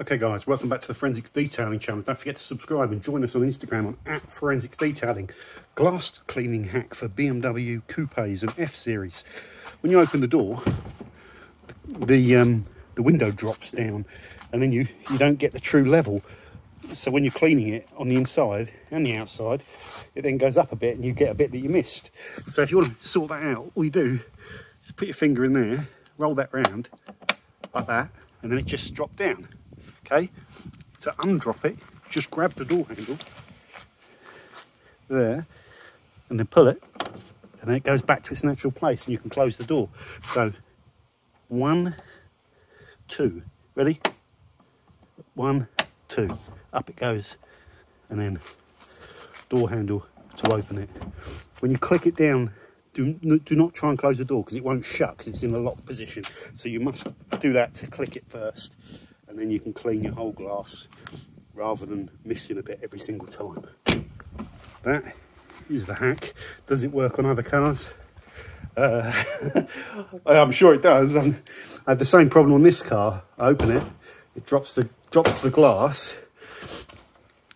Okay guys, welcome back to the Forensics Detailing channel. Don't forget to subscribe and join us on Instagram on at Forensics Detailing. Glass cleaning hack for BMW Coupes and F-Series. When you open the door, the um, the window drops down and then you, you don't get the true level. So when you're cleaning it on the inside and the outside, it then goes up a bit and you get a bit that you missed. So if you want to sort that out, all you do is put your finger in there, roll that round like that, and then it just dropped down. Okay, to undrop it, just grab the door handle there and then pull it, and then it goes back to its natural place and you can close the door. So one, two, ready? One, two, up it goes, and then door handle to open it. When you click it down, do, do not try and close the door because it won't shut because it's in a locked position. So you must do that to click it first and then you can clean your whole glass rather than missing a bit every single time. That is the hack. Does it work on other cars? Uh, I'm sure it does. I'm, I had the same problem on this car. I open it, it drops the drops the glass.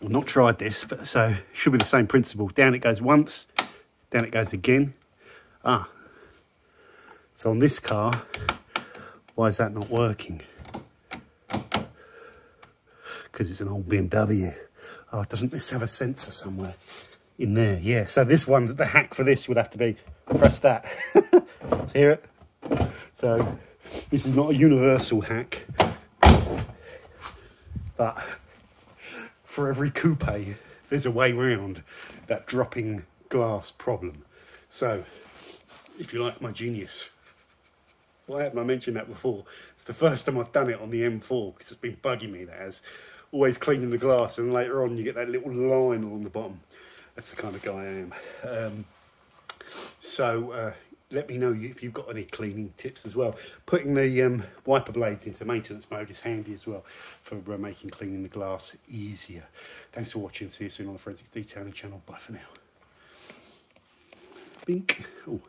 I've not tried this, but so it should be the same principle. Down it goes once, down it goes again. Ah, so on this car, why is that not working? Because it's an old BMW. Oh, doesn't this have a sensor somewhere in there? Yeah, so this one, the hack for this would have to be press that. Hear it? So this is not a universal hack, but for every coupe, there's a way round that dropping glass problem. So if you like my genius, why haven't I mentioned that before? It's the first time I've done it on the M4 because it's been bugging me that has always cleaning the glass and later on you get that little line along the bottom. That's the kind of guy I am. Um, so uh, let me know if you've got any cleaning tips as well. Putting the um, wiper blades into maintenance mode is handy as well for uh, making cleaning the glass easier. Thanks for watching. See you soon on the Forensics Detailing channel. Bye for now. Bink. Oh.